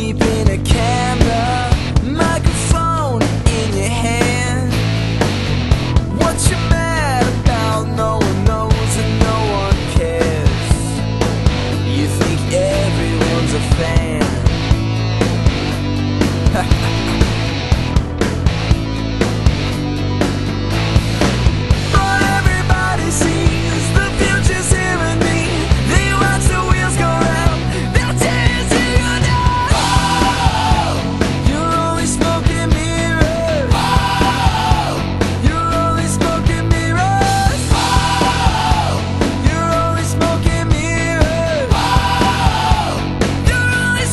deep in a cave